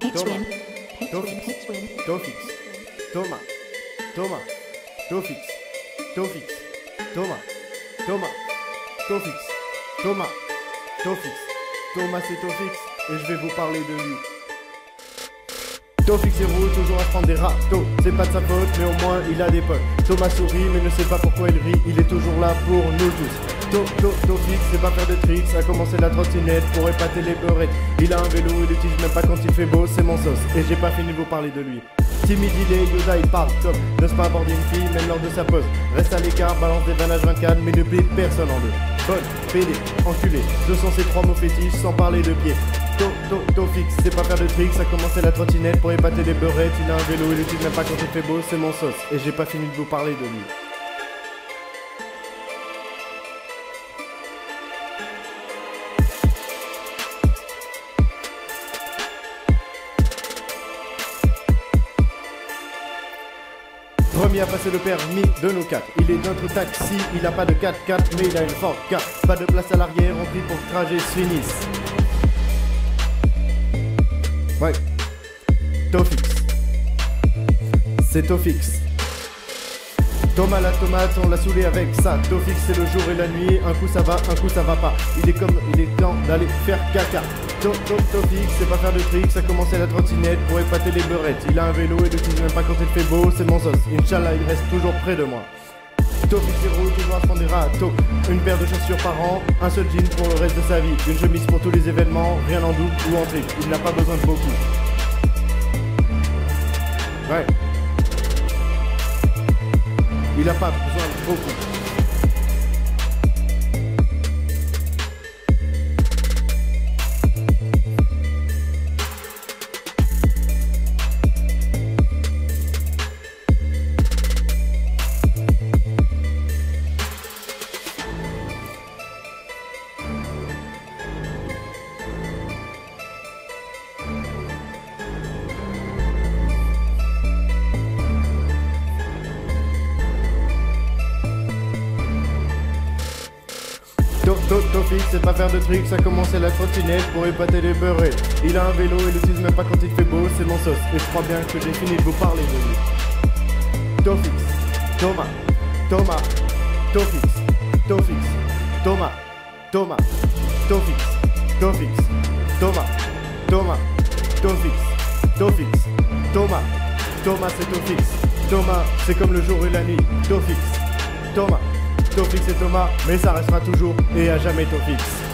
Pitchwin. Tofix. Tofix. Thomas. Thomas. Tofix. Tofix. Thomas. Thomas. Tofix. Thomas. Tofix. Thomas c'est Tofix et je vais vous parler de lui. Tofix est roux, toujours à prendre des râteaux. C'est pas de sa faute, mais au moins il a des potes. Thomas sourit, mais ne sait pas pourquoi il rit. Il est toujours là pour nous tous. To, to, Tofix, c'est pas faire de tricks. A commencé la trottinette pour épater les beurettes. Il a un vélo, il l'utilise même pas quand il fait beau. C'est mon sauce, et j'ai pas fini de vous parler de lui. Timide il est, il parle top N'ose pas aborder une fille même lors de sa pause. Reste à l'écart, balance des vannages 24 Mais ne plie personne en deux Bonne, pédé, enculé. Ce sont ces trois mots fétiches sans parler de pied. To, to, to fixe, c'est pas faire de tricks Ça commencé la trottinette pour épater les beurettes Il a un vélo, il l'utilise même pas quand il fait beau C'est mon sauce, et j'ai pas fini de vous parler de lui Premier à passer le permis de nos quatre. Il est notre taxi, il a pas de 4x4, mais il a une Ford K. Pas de place à l'arrière, on prie pour que trajet se finisse. Ouais. Tofix. C'est Tofix. Thomas la tomate, on l'a saoulé avec ça. Tofix c'est le jour et la nuit, un coup ça va, un coup ça va pas. Il est comme, il est temps d'aller faire caca. To, to, Tofix, c'est pas faire de tricks, ça commençait la trottinette pour épater les beurettes. Il a un vélo et l'utilise même pas quand il fait beau, c'est mon sauce. Inch'Allah, il reste toujours près de moi. Tofix roux, toujours à prendre des râteaux. Une paire de chaussures par an, un seul jean pour le reste de sa vie. Une chemise pour tous les événements, rien en double ou en triple. Il n'a pas besoin de beaucoup. Ouais. Il a pas besoin de beaucoup. To- to- Tofix, c'est pas faire de tricks, ça commençait la trottinette pour épater les beurrés. Il a un vélo et l'utilise même pas quand il fait beau, c'est mon sauce. Et je crois bien que j'ai fini de vous parler de lui. Tofix, Thomas, Thomas, Tofix, Tofix, Thomas, Thomas, Tofix, Tofix, Thomas, Thomas, Tofix, Tofix, Thomas, Thomas c'est Tofix, Thomas c'est comme le jour et la nuit, Tofix, Thomas. Tofix et Thomas, mais ça restera toujours et à jamais Tofix.